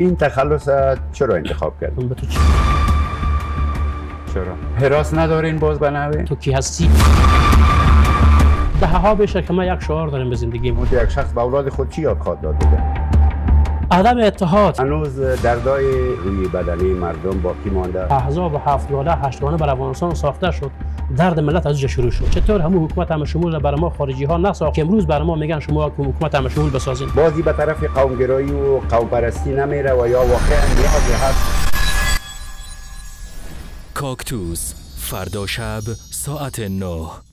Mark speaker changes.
Speaker 1: این تخلص چرا انتخاب کردیم
Speaker 2: به تو چی؟
Speaker 1: چرا؟ حراس ندارین باز به نوه
Speaker 2: تو کی هستی؟ ده ها بشه که ما یک شعار داریم به زندگی
Speaker 1: مون یک شخص به اولاد خود چی یاد خواد داده ده؟
Speaker 2: عدم اتحاد.
Speaker 1: هنوز دردای روی بدنی مردم باقی مانده.
Speaker 2: احزاب هفتگانه هشتگانه بر افغانستان ساخته شد. درد ملت از اینجا شروع شد. چطور همون حکومت همه شمول برای ما خارجی ها نساخت؟ که امروز برای ما میگن شما حکومت همه شمول بسازین.
Speaker 1: بازی به طرف قومگرایی و قوم پرستی نمیره و یا واقعا نیازی هست.
Speaker 3: کاکتوس فردا شب ساعت 9